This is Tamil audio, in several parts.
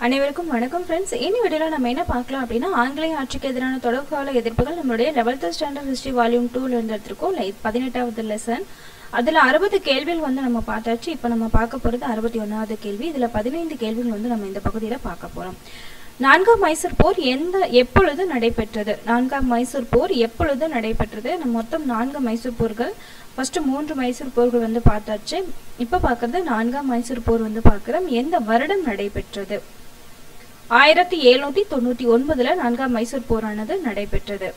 அனைவருக்கும் வணக்கம் ஃப்ரெண்ட்ஸ் இனி வீடியோவில் நம்ம என்ன பார்க்கலாம் அப்படின்னா ஆங்கிலேய ஆட்சிக்கு எதிரான தொடர்கால எதிர்ப்புகள் நம்மளுடைய லெவல்த் ஸ்டாண்டர்ட் ஹிஸ்ட்ரி வால்யூம் டூல இருந்து எடுத்திருக்கோம். லை- பதினெட்டாவது லெசன் அதில் அறுபது கேள்விகள் வந்து நம்ம பார்த்தாச்சு. இப்போ நம்ம பார்க்க போகிறது அறுபத்தி ஒன்றாவது கேள்வி. இதில் பதினைந்து கேள்விகள் வந்து நம்ம இந்த பகுதியில் பார்க்க போகிறோம் நான்காம் மைசூர் போர் எந்த எப்பொழுது நடைபெற்றது? நான்காம் மைசூர் போர் எப்பொழுது நடைபெற்றது? நம்ம மொத்தம் நான்கு மைசூர் போர்கள். ஃபஸ்ட்டு மூன்று மைசூர் போர்கள் வந்து பார்த்தாச்சு. இப்போ பார்க்கறது நான்காம் மைசூர் போர் வந்து பார்க்குறோம். எந்த வருடம் நடைபெற்றது? ஆயிரத்தி எழுநூத்தி தொண்ணூத்தி ஒன்பதுல நான்காம் மைசூர் போரானது நடைபெற்றது.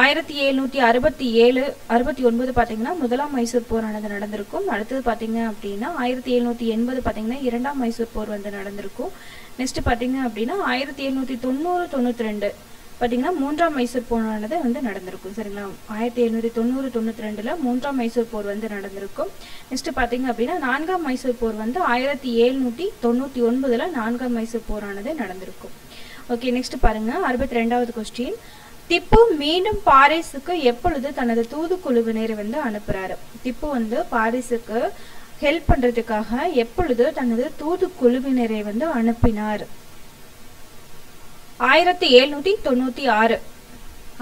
ஆயிரத்தி எழுநூத்தி அறுபத்தி ஏழு அறுபத்தி ஒன்பது பாத்தீங்கன்னா முதலாம் மைசூர் போரானது நடந்திருக்கும். அடுத்தது பாத்தீங்க அப்படின்னா ஆயிரத்தி எழுநூத்தி எண்பது பாத்தீங்கன்னா இரண்டாம் மைசூர் போர் வந்து நடந்திருக்கும். நெக்ஸ்ட் பாத்தீங்க அப்படின்னா ஆயிரத்தி எழுநூத்தி தொண்ணூறு தொண்ணூத்தி ரெண்டு பார்த்தீங்கன்னா மூன்றாம் மைசூர் போரானது வந்து நடந்திருக்கும். சரிங்களா? ஆயிரத்தி எழுநூத்தி தொண்ணூறு தொண்ணூற்றி ரெண்டில் மூன்றாம் மைசூர் போர் வந்து நடந்திருக்கும். நெக்ஸ்ட் பார்த்தீங்க அப்படின்னா நான்காம் மைசூர் போர் வந்து ஆயிரத்தி எழுநூற்றி தொண்ணூற்றி ஒன்பதில் நான்காம் மைசூர் போரானது நடந்திருக்கும். ஓகே நெக்ஸ்ட் பாருங்க. அறுபத்தி ரெண்டாவது கொஸ்டின் திப்பு மீண்டும் பாரிஸுக்கு எப்பொழுது தனது தூதுக்குழுவினரை வந்து அனுப்புறாரு? திப்பு வந்து பாரிஸுக்கு ஹெல்ப் பண்றதுக்காக எப்பொழுது தனது தூதுக்குழுவினரை வந்து அனுப்பினார்? ஆயிரத்தி எழுநூத்தி தொண்ணூத்தி ஆறு.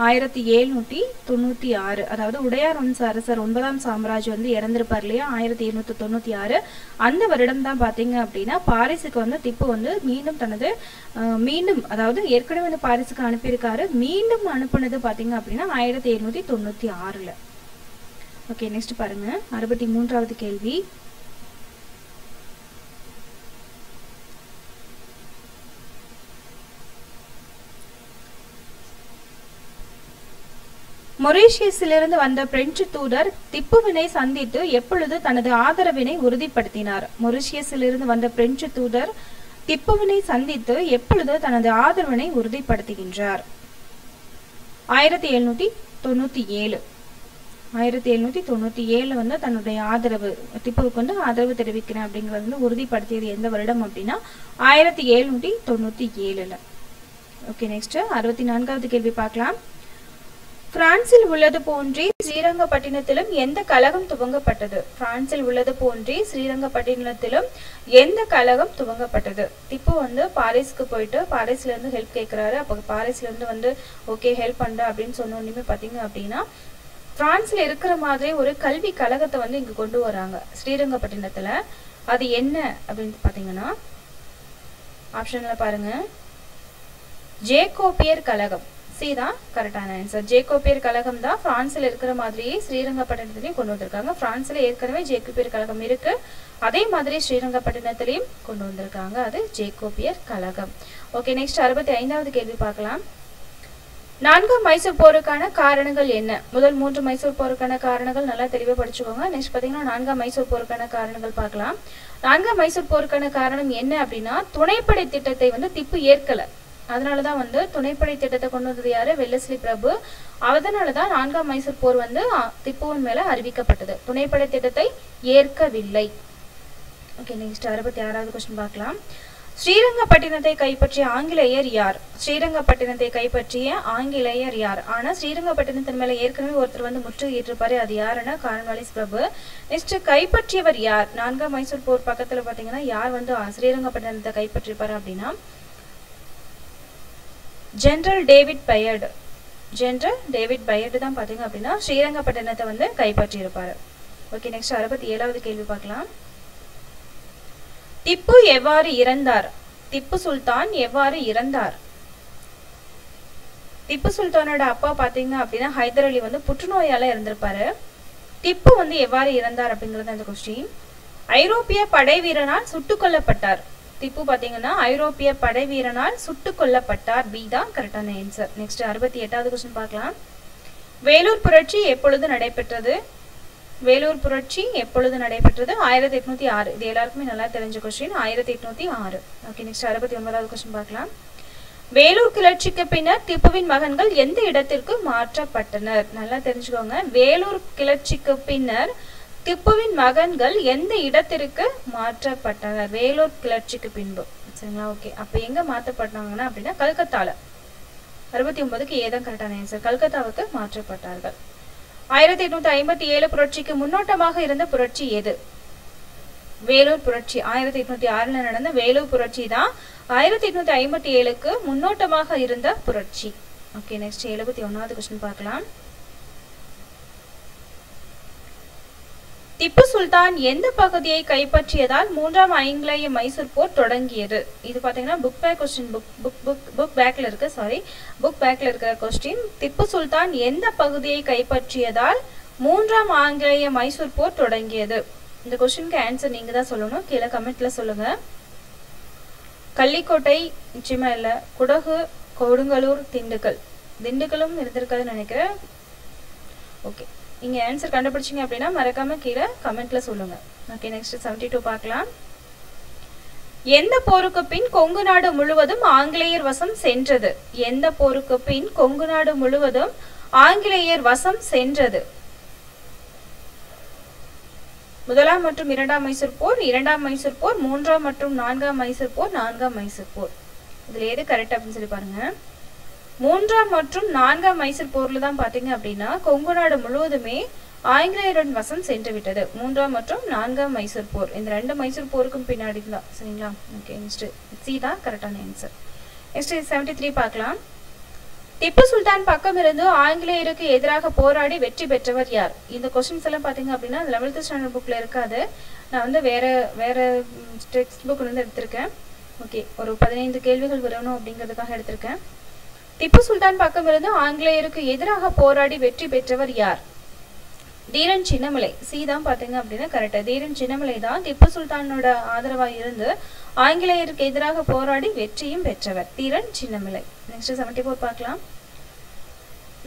ஆயிரத்தி எழுநூத்தி தொண்ணூத்தி ஆறு. அதாவது உடையார் வம்ச அரசர் ஒன்பதாம் சாம்ராஜ் வந்து இறந்திருப்பார் இல்லையா? ஆயிரத்தி எழுநூத்தி தொண்ணூத்தி ஆறு. அந்த வருடம் தான் பாத்தீங்க அப்படின்னா பாரிஸுக்கு வந்து திப்பு வந்து மீண்டும் தனது மீண்டும் அதாவது ஏற்கனவே வந்து பாரிஸுக்கு அனுப்பியிருக்காரு. மீண்டும் அனுப்புனது பாத்தீங்க அப்படின்னா ஆயிரத்தி எழுநூத்தி தொண்ணூத்தி ஆறுல. ஓகே நெக்ஸ்ட் பாருங்க. அறுபத்தி மூன்றாவது கேள்வி. மொரீஷியஸிலிருந்து வந்த பிரெஞ்சு தூதர் திப்புவினை சந்தித்து எப்பொழுது தனது ஆதரவினை உறுதிப்படுத்தினார். மொரீஷியஸிலிருந்து வந்த பிரெஞ்சு தூதர் திப்புவினை சந்தித்து எப்பொழுது தனது ஆதரவினை உறுதிப்படுத்துகின்றார். ஆயிரத்தி எழுநூத்தி தொண்ணூத்தி ஏழு. ஆயிரத்தி எழுநூத்தி தொண்ணூத்தி ஏழுல வந்து தன்னுடைய ஆதரவு திப்புவுக்கு வந்து ஆதரவு தெரிவிக்கிறேன் அப்படிங்கறது வந்து உறுதிப்படுத்தியது எந்த வருடம் அப்படின்னா ஆயிரத்தி எழுநூத்தி தொண்ணூத்தி ஏழுல. ஓகே நெக்ஸ்ட் அறுபத்தி நான்காவது கேள்வி பார்க்கலாம். பிரான்சில் உள்ளது போன்றே ஸ்ரீரங்கப்பட்டினத்திலும் எந்த கழகம் துவங்கப்பட்டது? பிரான்சில் உள்ளது போன்றே ஸ்ரீரங்கப்பட்டினத்திலும் எந்த கழகம் துவங்கப்பட்டது? இப்போ வந்து பாரிஸ்க்கு போயிட்டு பாரிஸ்ல இருந்து ஹெல்ப் கேட்கிறாரு அப்போ பாரிஸ்ல இருந்து வந்து ஓகே ஹெல்ப் பண்றேன் அப்படின்னு சொன்ன பாத்தீங்க அப்படின்னா பிரான்ஸ்ல இருக்கிற மாதிரி ஒரு கல்வி கழகத்தை வந்து இங்க கொண்டு வராங்க. ஸ்ரீரங்கப்பட்டினத்துல. அது என்ன அப்படின்னு பாத்தீங்கன்னா ஆப்ஷன்ல பாருங்க. ஜேகோபியர் கழகம். சி தான் கரெக்டான ஆன்சர் ஜேகோபியர் கழகம் தான் பிரான்ஸில் இருக்கிற மாதிரியே ஸ்ரீரங்கப்பட்டினத்திலையும் கொண்டு வந்திருக்காங்க. பிரான்ஸில் ஏற்கனவே ஜேகோபியர் கழகம் இருக்கு. அதே மாதிரி ஸ்ரீரங்கப்பட்டினத்திலையும் கொண்டு வந்திருக்காங்க. அது ஜேகோபியர் கழகம். ஓகே நெக்ஸ்ட் அறுபத்தி ஐந்தாவது கேள்வி பார்க்கலாம். நான்காம் மைசூர் போருக்கான காரணங்கள் என்ன? முதல் மூன்று மைசூர் போருக்கான காரணங்கள் நல்லா தெளிவா படிச்சுக்கோங்க. நெக்ஸ்ட் பாத்தீங்கன்னா நான்காம் மைசூர் போருக்கான காரணங்கள் பார்க்கலாம். நான்காம் மைசூர் போருக்கான காரணம் என்ன அப்படின்னா துணைப்படை திட்டத்தை வந்து திப்பு ஏற்கல. அதனாலதான் வந்து துணைப்படை திட்டத்தை கொண்டு வந்தது யாரு? வெல்லஸ்லி பிரபு. அதனாலதான் நான்காம் மைசூர் போர் வந்து திப்புவின் மேல அறிவிக்கப்பட்டது. துணைப்படை திட்டத்தை ஏற்கவில்லை. ஓகே நெக்ஸ்ட் அறுபத்தி ஆறாவது கொஸ்டின் பார்க்கலாம். ஸ்ரீரங்கப்பட்டினத்தை கைப்பற்றிய ஆங்கிலேயர் யார்? ஸ்ரீரங்கப்பட்டினத்தை கைப்பற்றிய ஆங்கிலேயர் யார்? ஆனா ஸ்ரீரங்கப்பட்டினத்தின் மேல ஏற்கனவே ஒருத்தர் வந்து முற்றுகையிட்டிருப்பாரு அது யாருன்னா கார்ன்வாலிஸ் பிரபு. நெக்ஸ்ட் கைப்பற்றியவர் யார்? நான்காம் மைசூர் போர் பக்கத்துல பாத்தீங்கன்னா யார் வந்து ஸ்ரீரங்கப்பட்டினத்தை கைப்பற்றிருப்பாரு அப்படின்னா general David Baird general David Baird தான் பார்த்தீங்க அப்படின்னா ஸ்ரீரங்கப்பட்டினத்தை வந்து கைப்பற்றியிருப்பார். ஓகே நெக்ஸ்ட் அறுபத்தி ஏழாவது கேள்வி பார்க்கலாம். திப்பு எவ்வாறு இறந்தார்? திப்பு சுல்தான் எவ்வாறு இறந்தார்? திப்பு சுல்தானோட அப்பா பார்த்தீங்க அப்படின்னா ஹைதர் அலி வந்து புற்றுநோயால இருந்திருப்பாரு திப்பு வந்து எவ்வாறு இறந்தார் அப்படிங்கிறது அந்த கொஸ்டின் ஐரோப்பிய படை வீரனால் சுட்டுக் கொல்லப்பட்டார். திப்பு பார்த்தீங்கன்னா ஐரோப்பிய படை வீரனால் சுட்டுக் கொல்லப்பட்டார். பி தான் கரெக்டான ஆன்சர் நெக்ஸ்ட் அறுபத்தி எட்டாவது கொஸ்டின் பார்க்கலாம். வேலூர் புரட்சி எப்பொழுது நடைபெற்றது? வேலூர் புரட்சி எப்பொழுது நடைபெற்றது? ஆயிரத்தி எட்நூத்தி ஆறு. இது எல்லாருக்குமே நல்லா தெரிஞ்ச கொஸ்டின் ஆயிரத்தி எட்நூத்தி ஆறு. ஓகே நெக்ஸ்ட் அறுபத்தி ஒன்பதாவது கொஸ்டின் பார்க்கலாம். வேலூர் கிளர்ச்சிக்கு பின்னர் திப்புவின் மகன்கள் எந்த இடத்திற்கு மாற்றப்பட்டனர்? நல்லா தெரிஞ்சுக்கோங்க. வேலூர் கிளர்ச்சிக்கு பின்னர் திப்புவின் மகன்கள் எந்த இடத்திற்கு மாற்றப்பட்டனர்? வேலூர் கிளர்ச்சிக்கு பின்பு. சரிங்களா? ஓகே அப்போ எங்கே மாற்றப்பட்டாங்கன்னா அப்படின்னா கல்கத்தாவில் அறுபத்தி ஒன்பதுக்கு ஏதான் கரெக்டான ஆன்சர் கல்கத்தாவுக்கு மாற்றப்பட்டார்கள். ஆயிரத்தி எட்நூத்தி ஐம்பத்தி ஏழு புரட்சிக்கு முன்னோட்டமாக இருந்த புரட்சி எது? வேலூர் புரட்சி. ஆயிரத்தி எட்நூத்தி ஆறுல நடந்த வேலூர் புரட்சி தான் ஆயிரத்தி எட்நூத்தி ஐம்பத்தி ஏழுக்கு முன்னோட்டமாக இருந்த புரட்சி. ஓகே நெக்ஸ்ட் எழுபத்தி ஒன்னாவது கொஸ்டின் பார்க்கலாம். திப்பு சுல்தான் எந்த பகுதியை கைப்பற்றியதால் மூன்றாம் ஆங்கிலேய மைசூர் போர் தொடங்கியது? இது பார்த்தீங்கன்னா book back question book book book book பேக்கில் இருக்கு சாரி புக் பேக்கில் இருக்கிற கொஸ்டின் திப்பு சுல்தான் எந்த பகுதியை கைப்பற்றியதால் மூன்றாம் ஆங்கிலேய மைசூர் போர் தொடங்கியது? இந்த கொஸ்டினுக்கு ஆன்சர் நீங்கள் தான் சொல்லணும். கீழே கமெண்ட்டில் சொல்லுங்கள் கள்ளிக்கோட்டை நிச்சயமாக இல்லை. குடகு கொடுங்கலூர் திண்டுக்கல். திண்டுக்கலும் இருந்திருக்காதுன்னு நினைக்கிறேன். ஓகே நீங்க ஆன்சர் கண்டுபிடிச்சீங்க அப்படின்னா மறக்காம கீழே கமெண்ட்ல சொல்லுங்க. ஓகே நெக்ஸ்ட் செவன்டி டூ பார்க்கலாம். எந்த போருக்கு பின் கொங்கு நாடு முழுவதும் ஆங்கிலேயர் வசம் சென்றது? எந்த போருக்கு பின் கொங்கு நாடு முழுவதும் ஆங்கிலேயர் வசம் சென்றது? முதலாம் மற்றும் இரண்டாம் மைசூர் போர் இரண்டாம் மைசூர் போர் மூன்றாம் மற்றும் நான்காம் மைசூர் போர் நான்காம் மைசூர் போர். இதுல எது கரெக்ட் அப்படின்னு சொல்லி பாருங்க. மூன்றாம் மற்றும் நான்காம் மைசூர் போர்ல தான் பாத்தீங்க அப்படின்னா கொங்கு நாடு முழுவதுமே ஆங்கிலேயரின் வசம் சென்று விட்டது மூன்றாம் மற்றும் நான்காம் மைசூர் போர். இந்த ரெண்டு மைசூர் போருக்கும் பின்னாடி தான். சரிங்களா? ஓகே நெக்ஸ்ட் சி தான் கரெக்டான ஆன்சர் நெக்ஸ்ட் செவன்டி த்ரீ பார்க்கலாம். திப்பு சுல்தான் பக்கம் இருந்து ஆங்கிலேயருக்கு எதிராக போராடி வெற்றி பெற்றவர் யார்? இந்த கொஸ்டின்ஸ் எல்லாம் பாத்தீங்க அப்படின்னா லெவல்த் ஸ்டாண்டர்ட் புக்ல இருக்காது. நான் வந்து வேற வேற டெக்ஸ்ட் புக் வந்து எடுத்திருக்கேன். ஓகே ஒரு பதினைந்து கேள்விகள் வரணும் அப்படிங்கிறதுக்காக எடுத்திருக்கேன். திப்பு சுல்தான் பக்கம் இருந்து ஆங்கிலேயருக்கு எதிராக போராடி வெற்றி பெற்றவர் யார்? தீரன் சின்னமலை. சி தான் பார்த்தீங்க அப்படின்னா கரெக்டாக தீரன் சின்னமலை தான் திப்பு சுல்தானோட ஆதரவாக இருந்து ஆங்கிலேயருக்கு எதிராக போராடி வெற்றியும் பெற்றவர். Dheeran Chinnamalai. Next seventy four பார்க்கலாம்.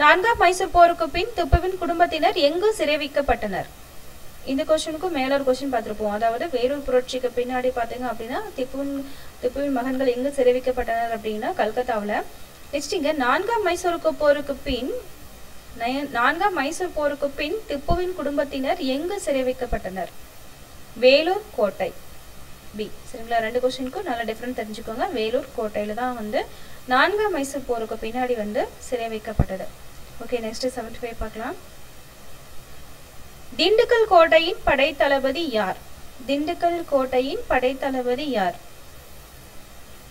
நான்காம் மைசூர் போருக்கு பின் திப்புவின் குடும்பத்தினர் எங்கு சிறை வைக்கப்பட்டனர் இந்த கொஸ்டினுக்கும் மேல ஒரு கொஸ்டின் பார்த்துருப்போம். அதாவது வேலூர் புரட்சிக்கு பின்னாடி பார்த்தீங்க அப்படின்னா திப்புவின் திப்புவின் மகன்கள் எங்கு சிறை வைக்கப்பட்டனர் அப்படின்னா கல்கத்தாவுல நெக்ஸ்ட் இங்கே நான்காம் மைசூருக்கு போருக்கு பின் நான்காம் மைசூர் போருக்கு பின் திப்புவின் குடும்பத்தினர் எங்கு சிறை வைக்கப்பட்டனர்? வேலூர் கோட்டை. பி சரிங்களா? ரெண்டு கொஸ்டினுக்கும் நல்லா டிஃப்ரெண்ட் தெரிஞ்சுக்கோங்க. வேலூர் கோட்டையில தான் வந்து நான்காம் மைசூர் போருக்கு பின்னாடி வந்து சிறை வைக்கப்பட்டது. ஓகே நெக்ஸ்ட் செவன்டி ஃபைவ் பார்க்கலாம். திண்டுக்கல் கோட்டையின் படைத்தளபதி யார்? திண்டுக்கல் கோட்டையின் படைத்தளபதி யார்?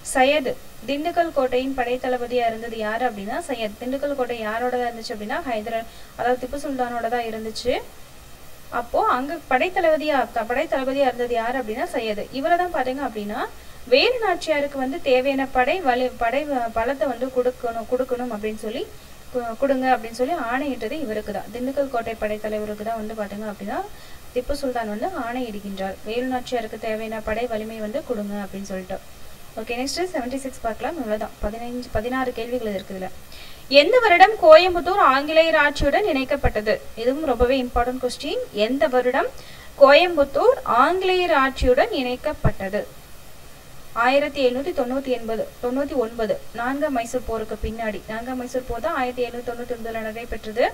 சையது திண்டுக்கல் கோட்டையின் படைத்தளபதியா இருந்தது யாரு அப்படின்னா சையத் திண்டுக்கல் கோட்டை யாரோடதா இருந்துச்சு அப்படின்னா ஹைதரா அதாவது திப்பு சுல்தானோட தான் இருந்துச்சு. அப்போ அங்க படைத்தளபதியா படைத்தளபதியா இருந்தது யாரு அப்படின்னா சையது. இவரை தான் பாத்தீங்க அப்படின்னா வேலு நாச்சியாருக்கு வந்து தேவையான படை வலி படை பலத்தை வந்து கொடுக்கணும் கொடுக்கணும் அப்படின்னு சொல்லி கு- கொடுங்க அப்படின்னு சொல்லி ஆணையிட்டது இவருக்கு தான் திண்டுக்கல் கோட்டை படைத்தலைவருக்கு தான் வந்து பாத்தீங்க அப்படின்னா திப்பு சுல்தான் வந்து ஆணையிடுகின்றார். வேலு நாச்சியாருக்கு தேவையான படை வலிமை வந்து கொடுங்க அப்படின்னு சொல்லிட்டு. ஓகே நெக்ஸ்ட் செவன்டி சிக்ஸ் பார்க்கலாம். இவ்வளோதான் பதினைஞ்சு பதினாறு கேள்விகள் இருக்குதுல எந்த வருடம் கோயம்புத்தூர் ஆங்கிலேயர் ஆட்சியுடன் இணைக்கப்பட்டது? இதுவும் ரொம்பவே இம்பார்ட்டன்ட் கொஸ்டின் எந்த வருடம் கோயம்புத்தூர் ஆங்கிலேயர் ஆட்சியுடன் இணைக்கப்பட்டது? ஆயிரத்தி எழுநூத்தி தொண்ணூத்தி எண்பது தொண்ணூத்தி ஒன்பது. நான்காம் மைசூர் போருக்கு பின்னாடி. நான்காம் மைசூர் போர் தான் ஆயிரத்தி எழுநூத்தி தொண்ணூத்தி ஒன்பதுல நடைபெற்றது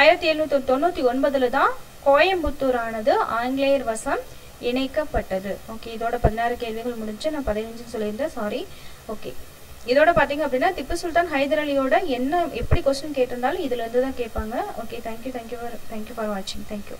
ஆயிரத்தி எழுநூத்தி தொண்ணூத்தி ஒன்பதுல தான் கோயம்புத்தூர் ஆனது ஆங்கிலேயர் வசம் இணைக்கப்பட்டது. ஓகே இதோட பதினாறு கேள்விகள் முடிஞ்சு நான் பதினஞ்சுன்னு சொல்லியிருந்தேன். சாரி ஓகே இதோட பாத்தீங்க அப்படின்னா திப்பு சுல்தான் ஹைதர் அலியோட என்ன எப்படி கொஸ்டின் கேட்டிருந்தாலும் இதுல இருந்து தான் கேட்பாங்க. Okay thank you thank you thank you for வாட்சிங் தேங்க்யூ